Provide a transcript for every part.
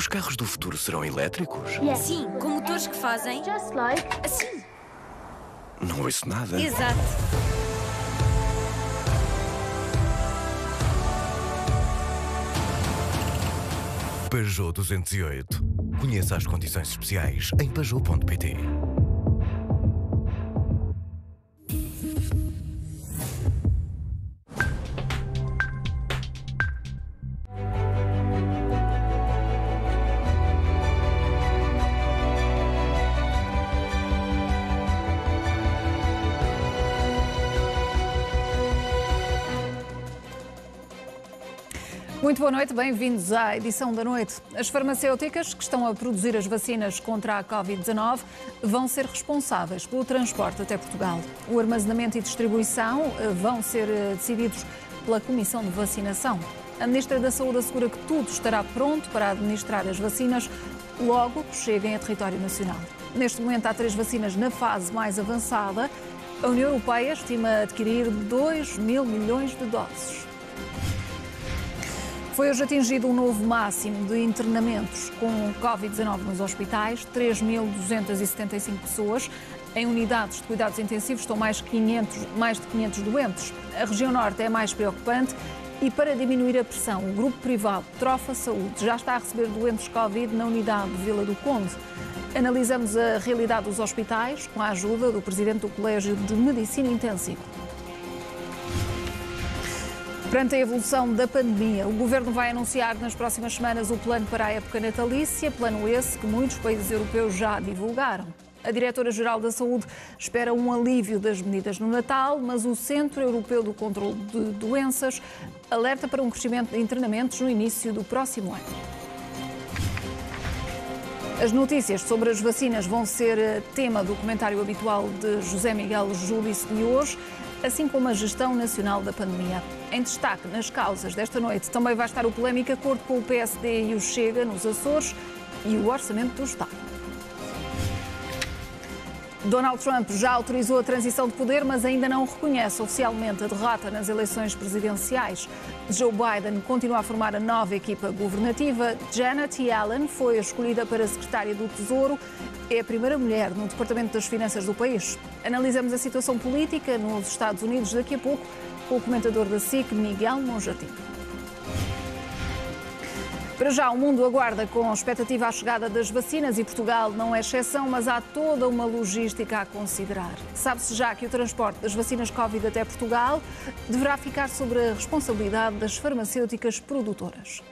Os carros do futuro serão elétricos? Sim, com motores que fazem Just like assim. Não ouço nada. Exato. Peugeot 208. Conheça as condições especiais em peugeot.pt. Muito boa noite, bem-vindos à edição da noite. As farmacêuticas que estão a produzir as vacinas contra a Covid-19 vão ser responsáveis pelo transporte até Portugal. O armazenamento e distribuição eh, vão ser eh, decididos pela Comissão de Vacinação. A Ministra da Saúde assegura que tudo estará pronto para administrar as vacinas logo que cheguem a território nacional. Neste momento há três vacinas na fase mais avançada. A União Europeia estima adquirir 2 mil milhões de doses. Foi hoje atingido um novo máximo de internamentos com Covid-19 nos hospitais, 3.275 pessoas. Em unidades de cuidados intensivos estão mais, 500, mais de 500 doentes. A região norte é mais preocupante e para diminuir a pressão, o grupo privado Trofa Saúde já está a receber doentes Covid na unidade de Vila do Conde. Analisamos a realidade dos hospitais com a ajuda do presidente do Colégio de Medicina Intensiva. Perante a evolução da pandemia, o Governo vai anunciar nas próximas semanas o plano para a época natalícia, plano esse que muitos países europeus já divulgaram. A Diretora-Geral da Saúde espera um alívio das medidas no Natal, mas o Centro Europeu do Controlo de Doenças alerta para um crescimento de internamentos no início do próximo ano. As notícias sobre as vacinas vão ser tema do comentário habitual de José Miguel Júdice de hoje assim como a gestão nacional da pandemia. Em destaque nas causas desta noite também vai estar o polémico acordo com o PSD e o Chega nos Açores e o orçamento do Estado. Donald Trump já autorizou a transição de poder, mas ainda não reconhece oficialmente a derrota nas eleições presidenciais. Joe Biden continua a formar a nova equipa governativa. Janet Yellen foi escolhida para secretária do Tesouro. É a primeira mulher no Departamento das Finanças do país. Analisamos a situação política nos Estados Unidos daqui a pouco com o comentador da SIC, Miguel Monjardim. Para já, o mundo aguarda com expectativa a chegada das vacinas e Portugal não é exceção, mas há toda uma logística a considerar. Sabe-se já que o transporte das vacinas Covid até Portugal deverá ficar sobre a responsabilidade das farmacêuticas produtoras.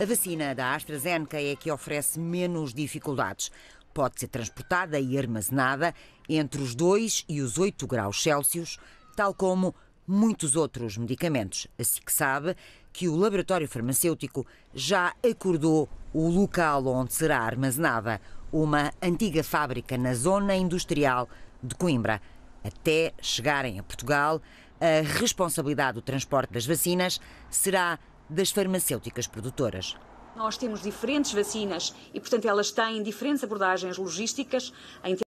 A vacina da AstraZeneca é a que oferece menos dificuldades. Pode ser transportada e armazenada entre os 2 e os 8 graus Celsius, tal como muitos outros medicamentos. Assim que sabe que o laboratório farmacêutico já acordou o local onde será armazenada, uma antiga fábrica na zona industrial de Coimbra. Até chegarem a Portugal, a responsabilidade do transporte das vacinas será das farmacêuticas produtoras. Nós temos diferentes vacinas e, portanto, elas têm diferentes abordagens logísticas